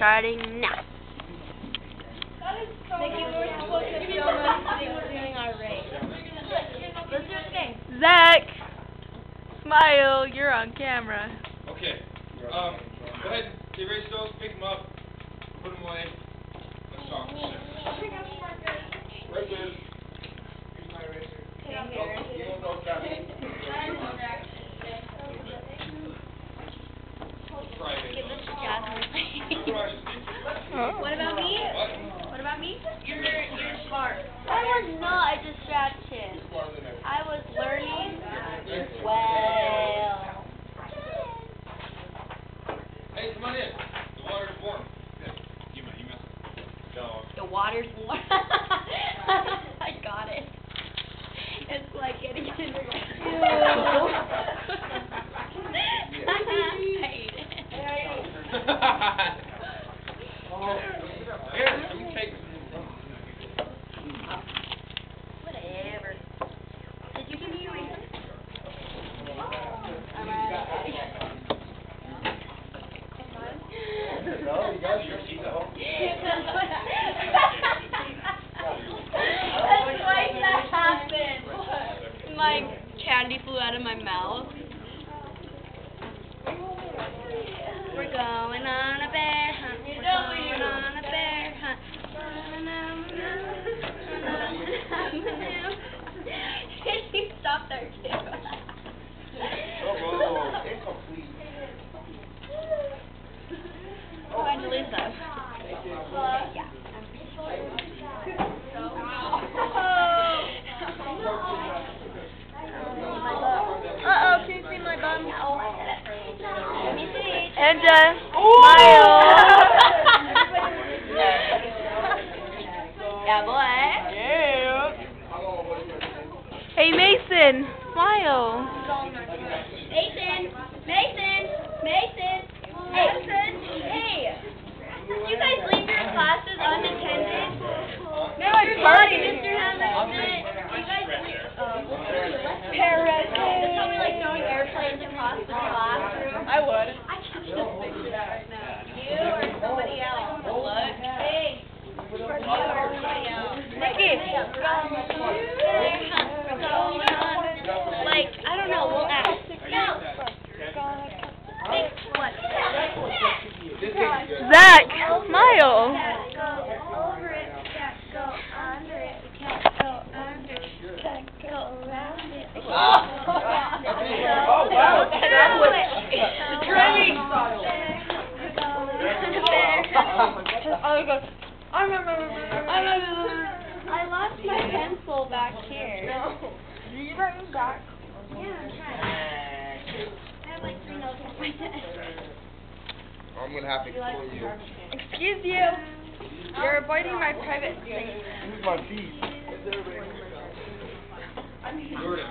starting now. Nikki, we're supposed to film us doing our race. Let's do it today. Zach, smile. You're on camera. Okay. Um, go ahead, get ready, those, pick them up, put them away. Let's talk. Right there. Here's my eraser. You won't go down. Friday. Give this to Jasmine. Friday. What about me? What? What about me? You're you're smart. I was not a distraction. Smarter than. I was learning well. Hey, come on in. The water's warm. Yeah. You might, you. No. The water's warm. I got it. It's like getting in the I hate it. Here, you can take. Whatever. Did you give me your eraser? No, you got your seat at home. That's twice that happened. My candy flew out of my mouth. We're going on a bear hunt. We're going on a bear hunt. you stop there too. Oh, incomplete. Oh, and Lisa. Yeah. Uh-oh, can you see my bum? Let me see. And, uh, smile. Yeah, boy. Yeah. Hey, Mason, smile. Mason, Mason, Mason, Mason, hey, you guys leave your classes unattended? No, it's party. Mr. Hamilton, you guys leave, um, Paris. It's probably like throwing airplanes across the classroom. I would. I can just picture that right now. You or somebody else. What? Hey. For you or somebody else. Nikki. Like, I don't know, we'll ask. No. Think what? This thing's good. Zach, smile. Can't go over it, can't go under it, can't go under it, can't go around it. Oh, wow. That was trimming. I remember. I lost my pencil back here. Did you bring it back? Yeah, I'm trying. I have like three notes on my desk. I'm gonna have to kill you. Excuse you. You're avoiding my private space. Who's my feet? Jordan,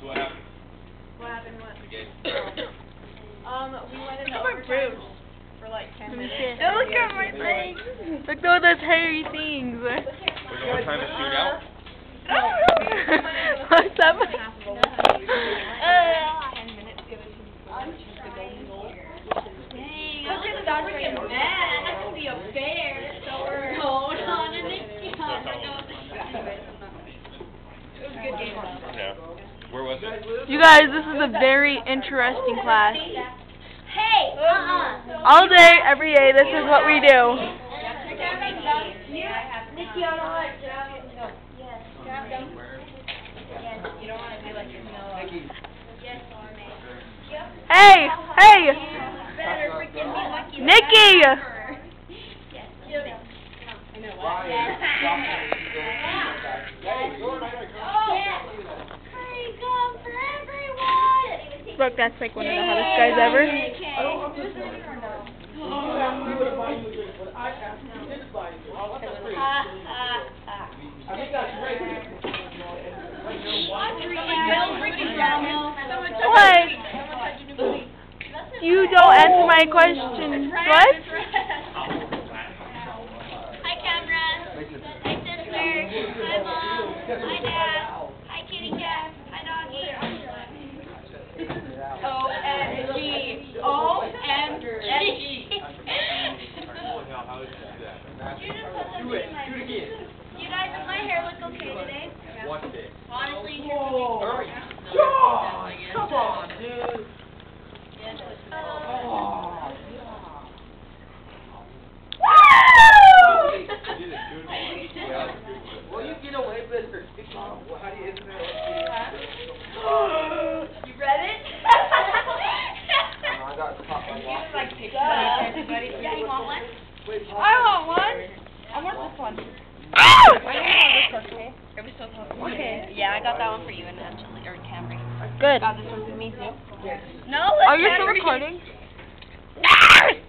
so what happened? What happened what? Um, we went into Look at my overtime boobs. for like ten minutes. see. Oh, look at my legs. Look at all those hairy things. There's no time to shoot out? What's up? Half of overtime. Ten minutes, give it to the golden goal. Dang, I'm just mad. I can be a bear. So we're going on and it's It was a good game. Yeah. Where was it? you guys, this is a very interesting class. Hey, uh-uh. All day, every day, this is what we do. Nikki, on the Yes. Grab them. Yes. You don't wanna do like your meal. Yes, Arne. Hey, hey, Better freaking be lucky. than Nikki! that. Yes. Yes. I know what? Yes. Yes. Free gum for everyone. Look, that's like one of the hottest guys ever. What? You don't answer my question. What? Hi, camera. Hi, sister. Hi, mom. Hi, dad. Hi, kitty cat. Hi, doggy. O M G. O M G. You just put Do something it. in my Do it again. You guys, does my hair look okay today? Watch this. Honestly, here's Hurry. God, come on, dude. Oh. Woo! You did a good one. Yeah, that was a good one. Will you get away with her? Well, how do you, isn't there? You read it? I got caught by You just like picture Duh. everybody. Yeah, you want one? I want one. I want this one. Ah! I can have this one, okay? Are we still talking? Okay. Yeah, I got that one for you and Angela, or Camry. Good. Got this one for me too. No, Are you still recording?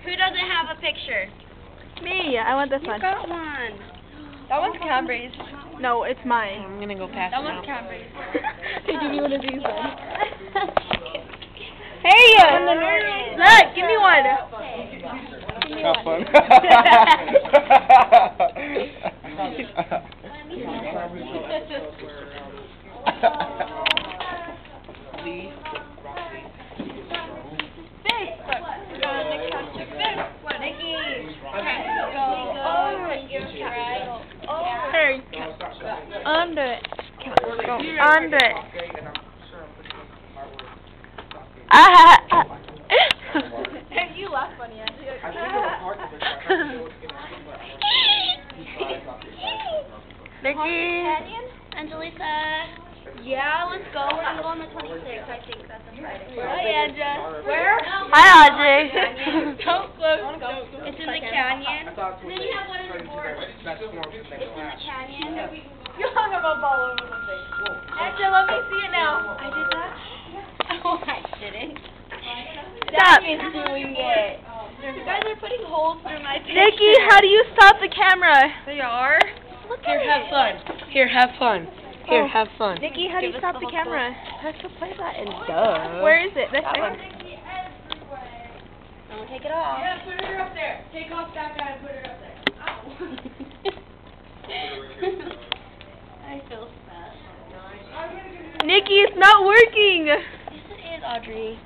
Who doesn't have a picture? Me. I want this You one. got one. That one's Camry's. No, it's mine. I'm gonna go pass That it one's. Camry's. Hey, give me one of these then. Hey, Hey, uh, look, give me one. Give me Have one. Oh, under it. Go under it. Ah. you laugh funny, actually. I think of a part of it, but I don't know what's gonna happen, but Nikki. Angelisa. Yeah, let's go. We're gonna go on the 26th. I think that's a Friday. Hi, Anja. Where? Hi, Audrey. Don't look. It's in the canyon. And then you have one in the board. that's more than It's in the canyon. You hung him up all over the place. Angela, let me see it now. I did that? Oh, I didn't. Stop. doing it. You guys are putting holes through my picture. Nikki, how do you stop the camera? They are. Look Here, have it. fun. Here, have fun. Here, Oh. have fun. Nikki, how do you Give stop the the camera? Press the play button. Duh. Where is it? This That one. Don't take it off. Yeah, put her up there. Take off that guy and put her up there. I feel sad. Nikki, it's not working. Yes, it is, Audrey.